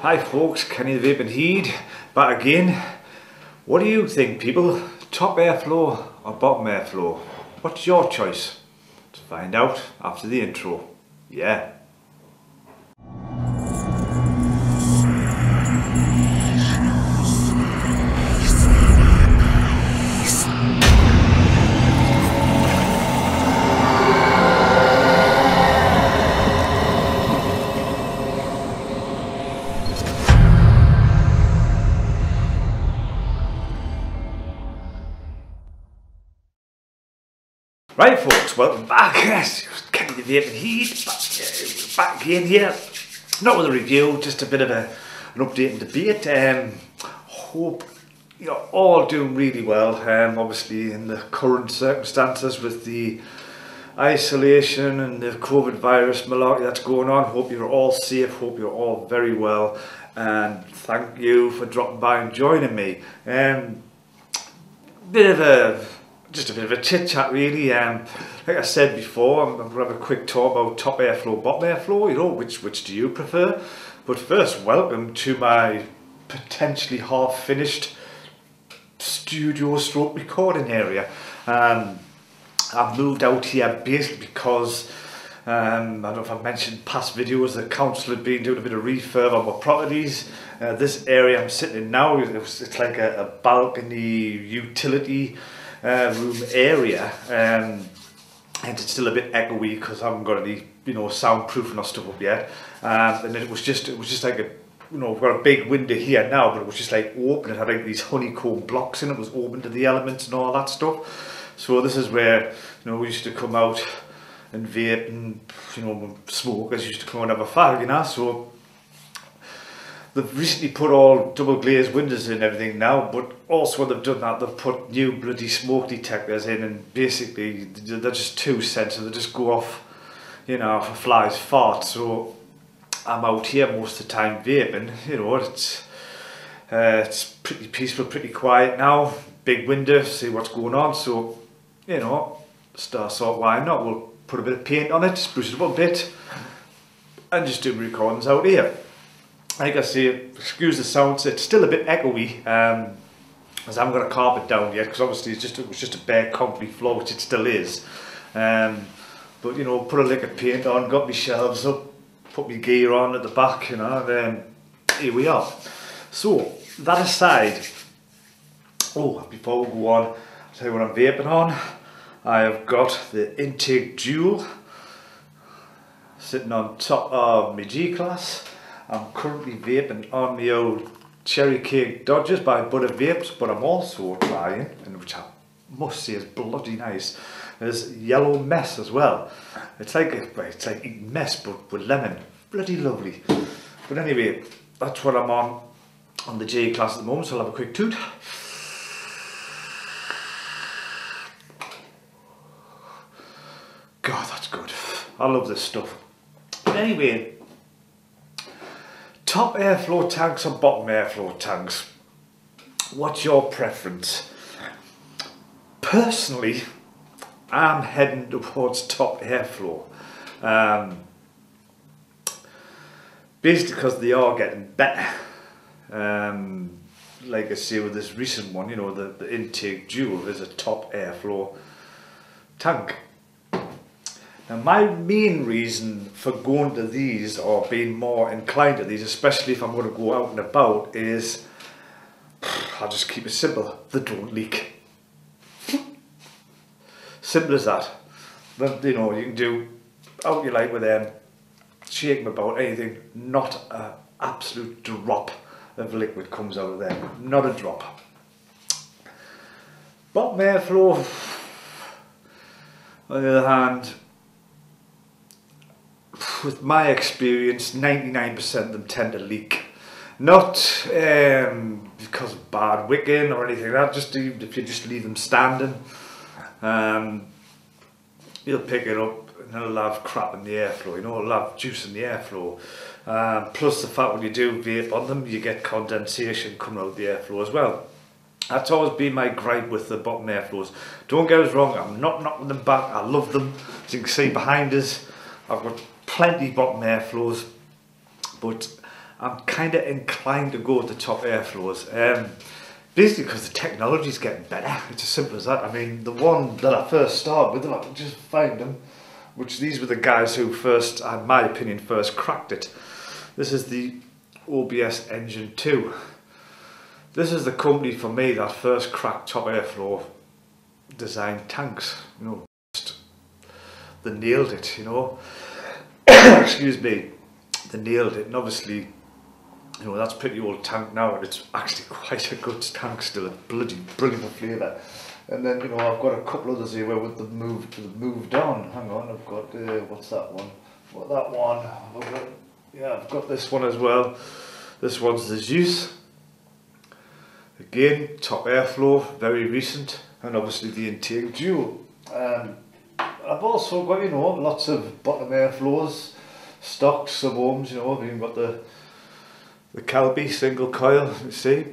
Hi folks, Kenny the Vaping Heed, back again. What do you think people? Top airflow or bottom airflow? What's your choice? Let's find out after the intro. Yeah. Right folks, welcome back. Yes, Kenny the Vaping Heed, back, again here. Not with a review, just a bit of a, an update and debate. Um, hope you're all doing really well, um, obviously in the current circumstances with the isolation and the COVID virus malarkey that's going on. Hope you're all safe, hope you're all very well and thank you for dropping by and joining me. Um, bit of a just a bit of a chit chat really. Um, like I said before, I'm, I'm going to have a quick talk about top airflow, bottom airflow. You know, which which do you prefer? But first, welcome to my potentially half finished studio stroke recording area. Um, I've moved out here basically because um, I don't know if I mentioned past videos, the council had been doing a bit of refurb on my properties. Uh, this area I'm sitting in now, it's, it's like a, a balcony utility uh, room area um, and it's still a bit echoey because I haven't got any you know soundproofing or stuff up yet. Um, and it was just it was just like a you know we've got a big window here now but it was just like open it had like these honeycomb blocks in it, it was open to the elements and all that stuff. So this is where you know we used to come out and vape and you know smokers used to come and have a fag you know so they've recently put all double glazed windows in everything now, but also when they've done that, they've put new bloody smoke detectors in, and basically they're just too sensitive. They just go off, you know, for flies fart. So I'm out here most of the time vaping. You know, it's uh, it's pretty peaceful, pretty quiet now. Big window, see what's going on. So you know, star sort why not? We'll put a bit of paint on it, spruce it up a bit, and just do recordings out here like I say, excuse the sounds, it's still a bit echoey, um, as I haven't got a carpet down yet, because obviously it's just, it was just a bare concrete floor, which it still is. Um, but, you know, put a lick of paint on, got my shelves up, put my gear on at the back, you know, and then here we are. So, that aside, oh, before we go on, I'll tell you what I'm vaping on. I have got the Intake Dual sitting on top of my G-Class. I'm currently vaping on the old Cherry Cake Dodgers by Buddha Vapes, but I'm also trying, and which I must say is bloody nice, is Yellow Mess as well. It's like it's like mess but with lemon. Bloody lovely. But anyway, that's what I'm on on the J class at the moment, so I'll have a quick toot. God, that's good. I love this stuff. But anyway, top airflow tanks or bottom airflow tanks? What's your preference? Personally, I'm heading towards top airflow. Um, basically because they are getting better. Um, like I say with this recent one, you know, the, the intake dual is a top airflow tank. Now my main reason for going to these or being more inclined to these, especially if I'm going to go out and about, is I'll just keep it simple, they don't leak. Simple as that. But you know, you can do out you like with them, shake them about anything, not an absolute drop of liquid comes out of them, not a drop. Bottom airflow, on the other hand, with my experience, 99% of them tend to leak. Not um, because of bad wicking or anything like that, just if you just leave them standing, um, you'll pick it up and it'll have crap in the airflow, you know, it'll have juice in the airflow. Um, plus the fact when you do vape on them, you get condensation coming out the airflow as well. That's always been my gripe with the bottom airflows. Don't get us wrong, I'm not knocking them back, I love them. As you can see behind us, I've got plenty bottom airflows, but I'm kind of inclined to go with the top airflows. Um, basically because the technology is getting better. It's as simple as that. I mean, the one that I first started with, I just find them, which these were the guys who first, in my opinion, first cracked it. This is the OBS Engine 2. This is the company for me that first cracked top airflow design tanks. You know, just, they nailed it. You know, excuse me, they nailed it, and obviously you know, that's pretty old tank now, and it's actually quite a good tank still, a bloody brilliant flavour. And then, you know, I've got a couple others here where with the moved, they've moved on. Hang on, I've got, uh, what's that one? What that one? I've got, yeah, I've got this one as well. This one's the Zeus. Again, top airflow, very recent, and obviously the intake dual. Um, I've also got, you know, lots of bottom airflows, stocks, of ohms, you know, I've even got the the Kelby single coil, you see.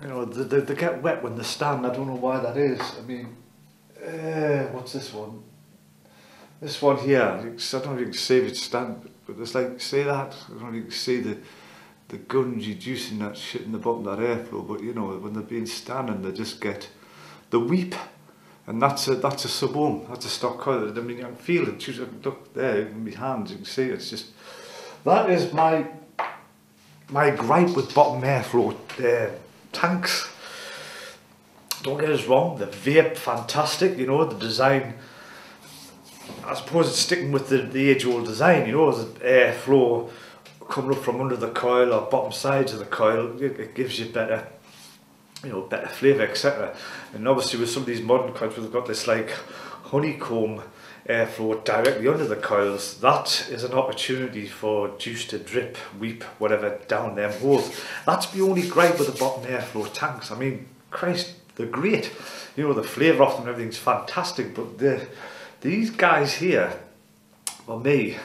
You know, they, they, they get wet when they stand, I don't know why that is. I mean, uh, what's this one? This one here, I don't know if you can see if it's stand, but it's like, see that? I don't know if you can see the, the guns reducing that shit in the bottom of that airflow, but you know, when they're being standing, they just get the weep. And that's a, that's a sub ohm, that's a stock coil. I mean, you can feel it, just look there in my hands, you can see it's just, that is my my gripe with bottom airflow uh, tanks. Don't get us wrong, the vape fantastic, you know, the design. I suppose it's sticking with the, the age old design, you know, the airflow coming up from under the coil or bottom sides of the coil, it, it gives you better, you know, better flavour, etc. And obviously with some of these modern coils, we've got this like honeycomb airflow directly under the coils, that is an opportunity for juice to drip, weep, whatever, down them holes. That's the only gripe with the bottom airflow tanks. I mean, Christ, they're great. You know, the flavour of them everything's fantastic, but the, these guys here, for me,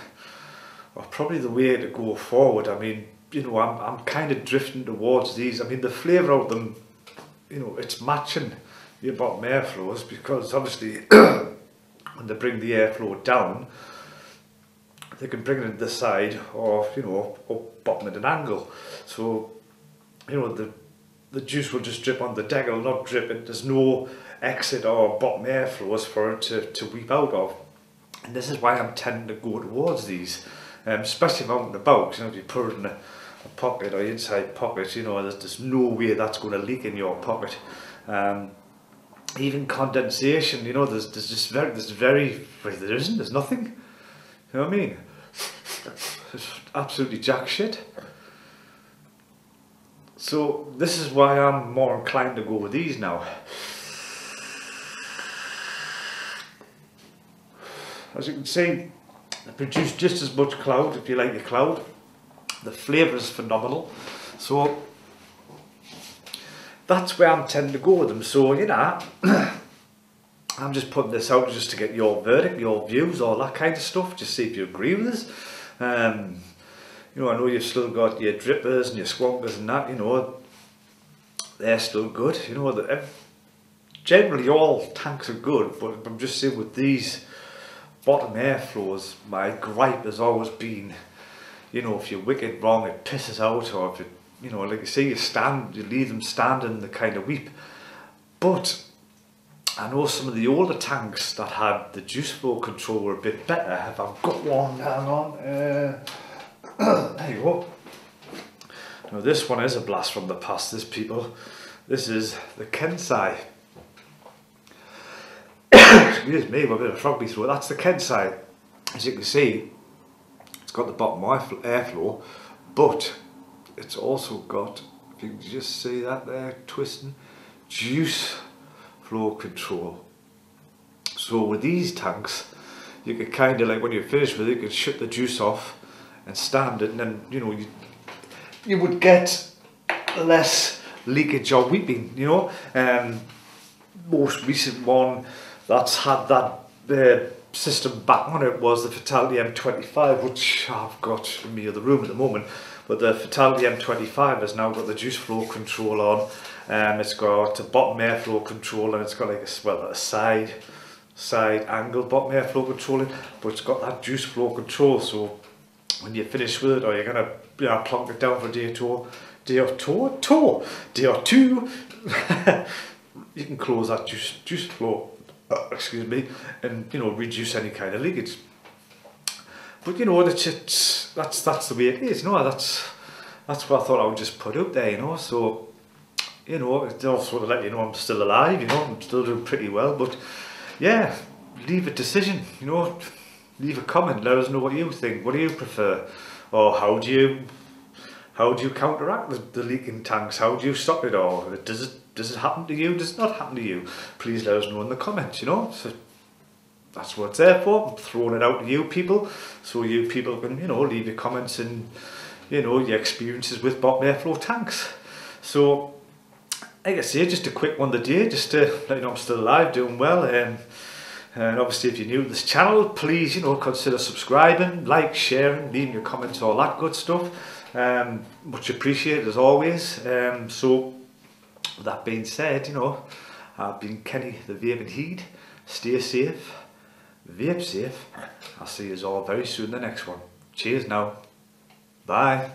are probably the way to go forward. I mean, you know, I'm, I'm kind of drifting towards these. I mean, the flavour of them, you know, it's matching your bottom airflows because obviously when they bring the airflow down, they can bring it to the side or, you know, up bottom at an angle. So, you know, the, the juice will just drip on the deck, it'll not drip, it. there's no exit or bottom airflows for it to, to weep out of. And this is why I'm tending to go towards these, um, especially if I'm out and about, you know, if you put it in a pocket or inside pocket, you know, there's, there's no way that's going to leak in your pocket. Um, even condensation, you know, there's, there's just very, there's very, there isn't, there's nothing. You know what I mean? It's absolutely jack shit. So this is why I'm more inclined to go with these now. As you can see, they produce just as much cloud if you like the cloud. The flavour is phenomenal. So that's where I'm tending to go with them. So, you know, I'm just putting this out just to get your verdict, your views, all that kind of stuff, just see if you agree with us. Um, you know, I know you've still got your drippers and your squonkers and that, you know, they're still good. You know, the, generally all tanks are good, but I'm just saying with these bottom airflows, my gripe has always been, you know, if you're wicked wrong, it pisses out, or if it you know, like you say, you stand, you leave them standing, they kind of weep. But I know some of the older tanks that had the juice flow control were a bit better. If I've got one, hang on. Uh, there you go. Now this one is a blast from the past, this people. This is the Kensai. Excuse me, bit of a frog throat. That's the Kensai. As you can see, got the bottom airflow, but it's also got, if you can just see that there, twisting, juice flow control. So with these tanks, you could kind of like when you're finished with it, you could shut the juice off and stand it and then, you know, you, you would get less leakage or weeping, you know. Um, most recent one that's had that uh, system back on it was the Fatality M25, which I've got in the other room at the moment. But the Fatality M25 has now got the juice flow control on. Um, it's got a bottom airflow control and it's got like a, well, a side side angle bottom airflow controlling, but it's got that juice flow control. So when you're finished with it or you're gonna you know, plonk it down for a day or two, day or two, two, day or two, you can close that juice juice flow, uh, excuse me, and you know reduce any kind of leakage. But you know that's it's, that's that's the way it is. You know that's that's what I thought I would just put up there. You know so you know it's also to let you know I'm still alive. You know I'm still doing pretty well. But yeah, leave a decision. You know leave a comment. Let us know what you think. What do you prefer, or how do you how do you counteract the, the leaking tanks? How do you stop it? Or does it does it happen to you? Does it not happen to you? Please let us know in the comments. You know, so that's what it's there for. I'm throwing it out to you people, so you people can you know leave your comments and you know your experiences with bottom airflow tanks. So, like I say, just a quick one today, just to let you know I'm still alive, doing well. Um, and obviously, if you're new to this channel, please, you know, consider subscribing, like, sharing, leaving your comments, all that good stuff. Um, much appreciated as always. Um, so, with that being said, you know, I've been Kenny the Vaping Heed. Stay safe, vape safe. I'll see you all very soon in the next one. Cheers now. Bye.